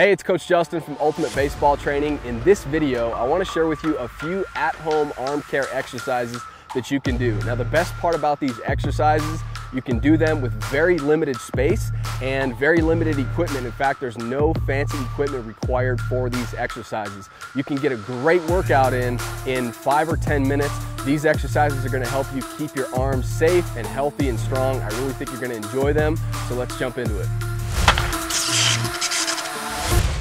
Hey, it's Coach Justin from Ultimate Baseball Training. In this video, I wanna share with you a few at-home arm care exercises that you can do. Now, the best part about these exercises, you can do them with very limited space and very limited equipment. In fact, there's no fancy equipment required for these exercises. You can get a great workout in in five or 10 minutes. These exercises are gonna help you keep your arms safe and healthy and strong. I really think you're gonna enjoy them, so let's jump into it.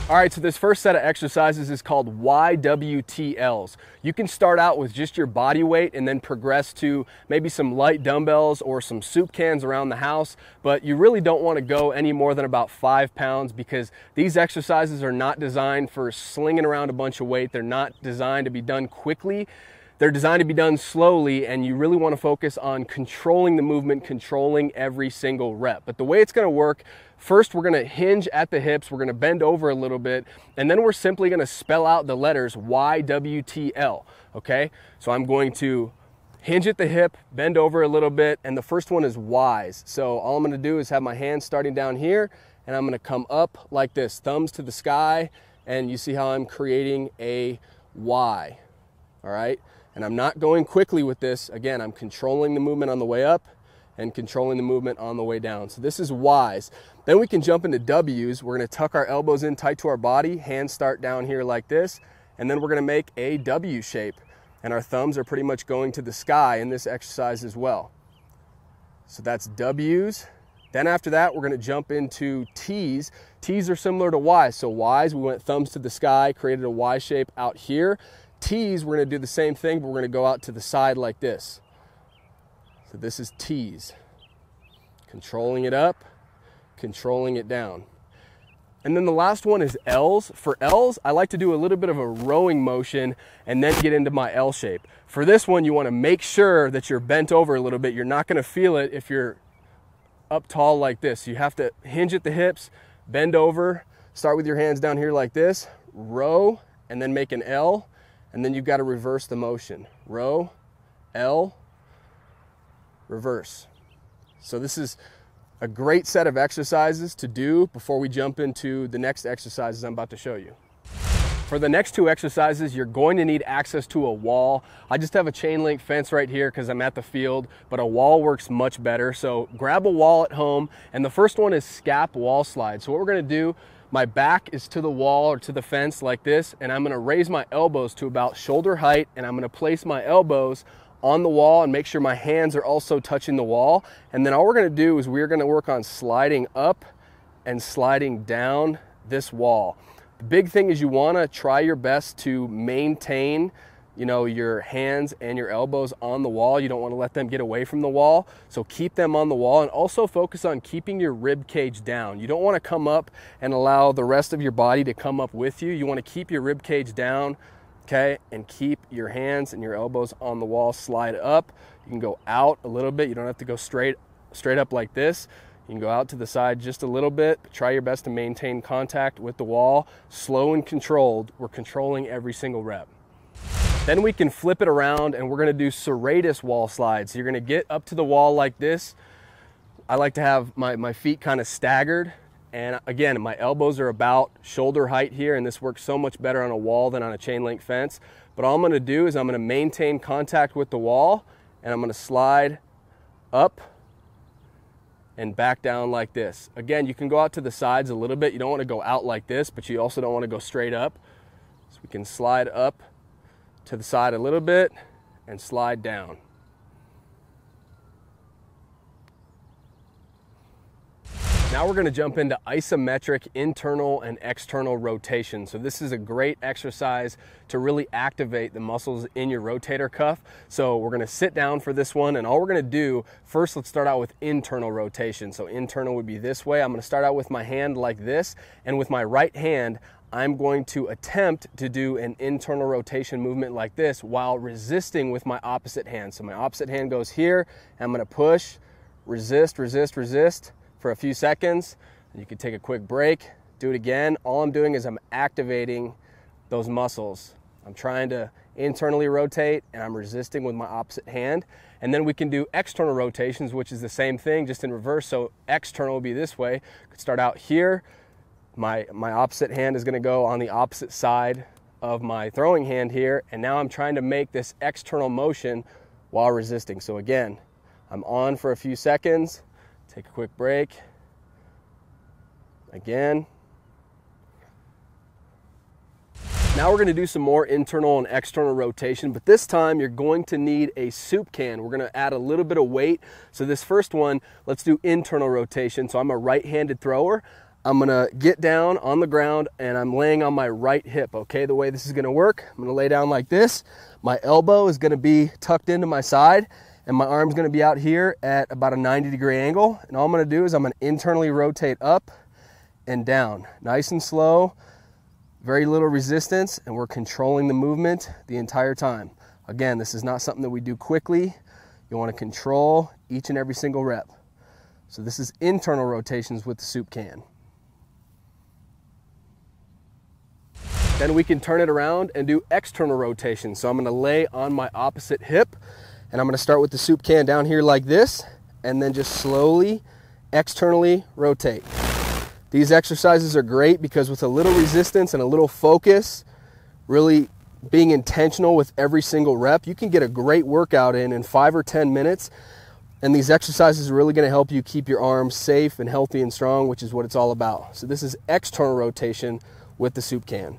All right, so this first set of exercises is called YWTLs. You can start out with just your body weight and then progress to maybe some light dumbbells or some soup cans around the house, but you really don't want to go any more than about five pounds because these exercises are not designed for slinging around a bunch of weight. They're not designed to be done quickly. They're designed to be done slowly, and you really want to focus on controlling the movement, controlling every single rep. But the way it's going to work, first we're going to hinge at the hips, we're going to bend over a little bit, and then we're simply going to spell out the letters YWTL. Okay? So I'm going to hinge at the hip, bend over a little bit, and the first one is Ys. So all I'm going to do is have my hands starting down here, and I'm going to come up like this, thumbs to the sky, and you see how I'm creating a Y. All right? And I'm not going quickly with this. Again, I'm controlling the movement on the way up and controlling the movement on the way down. So this is Ys. Then we can jump into Ws. We're gonna tuck our elbows in tight to our body, hands start down here like this, and then we're gonna make a W shape. And our thumbs are pretty much going to the sky in this exercise as well. So that's W's. Then after that, we're gonna jump into T's. T's are similar to Y's. So Y's, we went thumbs to the sky, created a Y shape out here. T's, we're gonna do the same thing, but we're gonna go out to the side like this. So this is T's. Controlling it up, controlling it down. And then the last one is L's. For L's, I like to do a little bit of a rowing motion and then get into my L shape. For this one, you wanna make sure that you're bent over a little bit. You're not gonna feel it if you're up tall like this. You have to hinge at the hips, bend over, start with your hands down here like this, row, and then make an L and then you've got to reverse the motion. Row, L, reverse. So this is a great set of exercises to do before we jump into the next exercises I'm about to show you. For the next two exercises, you're going to need access to a wall. I just have a chain link fence right here because I'm at the field, but a wall works much better. So grab a wall at home. And the first one is scap wall slide. So what we're gonna do my back is to the wall or to the fence like this, and I'm gonna raise my elbows to about shoulder height, and I'm gonna place my elbows on the wall and make sure my hands are also touching the wall. And then all we're gonna do is we're gonna work on sliding up and sliding down this wall. The big thing is you wanna try your best to maintain you know, your hands and your elbows on the wall. You don't want to let them get away from the wall. So keep them on the wall and also focus on keeping your rib cage down. You don't want to come up and allow the rest of your body to come up with you. You want to keep your rib cage down, okay? And keep your hands and your elbows on the wall. Slide up. You can go out a little bit. You don't have to go straight straight up like this. You can go out to the side just a little bit. Try your best to maintain contact with the wall. Slow and controlled. We're controlling every single rep. Then we can flip it around and we're gonna do serratus wall slides. So you're gonna get up to the wall like this. I like to have my, my feet kind of staggered. And again, my elbows are about shoulder height here, and this works so much better on a wall than on a chain link fence. But all I'm gonna do is I'm gonna maintain contact with the wall, and I'm gonna slide up and back down like this. Again, you can go out to the sides a little bit. You don't wanna go out like this, but you also don't wanna go straight up. So we can slide up to the side a little bit and slide down. Now we're gonna jump into isometric internal and external rotation. So this is a great exercise to really activate the muscles in your rotator cuff. So we're gonna sit down for this one and all we're gonna do, first let's start out with internal rotation. So internal would be this way. I'm gonna start out with my hand like this and with my right hand, I'm going to attempt to do an internal rotation movement like this while resisting with my opposite hand. So my opposite hand goes here, I'm gonna push, resist, resist, resist for a few seconds. You can take a quick break, do it again. All I'm doing is I'm activating those muscles. I'm trying to internally rotate and I'm resisting with my opposite hand. And then we can do external rotations, which is the same thing, just in reverse. So external will be this way. Could start out here, My, my opposite hand is gonna go on the opposite side of my throwing hand here. And now I'm trying to make this external motion while resisting. So again, I'm on for a few seconds, take a quick break. Again. Now we're gonna do some more internal and external rotation, but this time you're going to need a soup can. We're gonna add a little bit of weight. So this first one, let's do internal rotation. So I'm a right-handed thrower. I'm gonna get down on the ground and I'm laying on my right hip, okay? The way this is gonna work, I'm gonna lay down like this. My elbow is gonna be tucked into my side and my arm's gonna be out here at about a 90 degree angle. And all I'm gonna do is I'm gonna internally rotate up and down, nice and slow, very little resistance, and we're controlling the movement the entire time. Again, this is not something that we do quickly. You wanna control each and every single rep. So this is internal rotations with the soup can. Then we can turn it around and do external rotation. So I'm gonna lay on my opposite hip and I'm gonna start with the soup can down here like this and then just slowly externally rotate. These exercises are great because with a little resistance and a little focus, really being intentional with every single rep, you can get a great workout in in five or 10 minutes. And these exercises are really gonna help you keep your arms safe and healthy and strong, which is what it's all about. So this is external rotation with the soup can.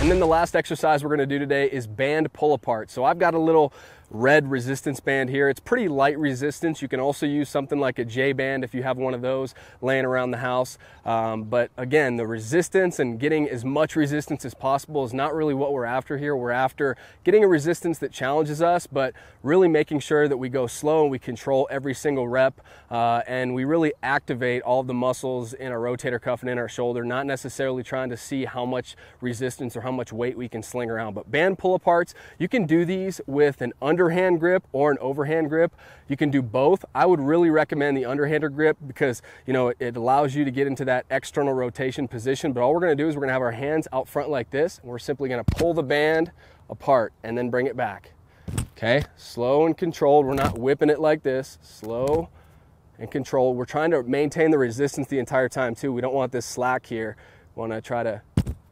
And then the last exercise we're gonna do today is band pull apart. So I've got a little red resistance band here. It's pretty light resistance. You can also use something like a J band if you have one of those laying around the house. Um, but again, the resistance and getting as much resistance as possible is not really what we're after here. We're after getting a resistance that challenges us, but really making sure that we go slow and we control every single rep uh, and we really activate all the muscles in our rotator cuff and in our shoulder, not necessarily trying to see how much resistance or how much weight we can sling around. But band pull aparts, you can do these with an under underhand grip or an overhand grip. You can do both. I would really recommend the underhander grip because you know it allows you to get into that external rotation position. But all we're gonna do is we're gonna have our hands out front like this, and we're simply gonna pull the band apart and then bring it back. Okay, slow and controlled. We're not whipping it like this. Slow and controlled. We're trying to maintain the resistance the entire time too. We don't want this slack here. We wanna try to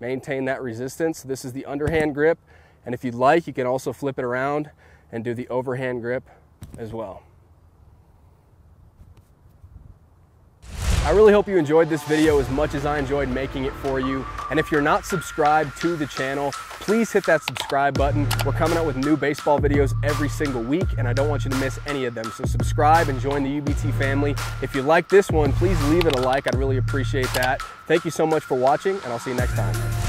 maintain that resistance. This is the underhand grip. And if you'd like, you can also flip it around and do the overhand grip as well. I really hope you enjoyed this video as much as I enjoyed making it for you. And if you're not subscribed to the channel, please hit that subscribe button. We're coming out with new baseball videos every single week and I don't want you to miss any of them. So subscribe and join the UBT family. If you like this one, please leave it a like. I'd really appreciate that. Thank you so much for watching and I'll see you next time.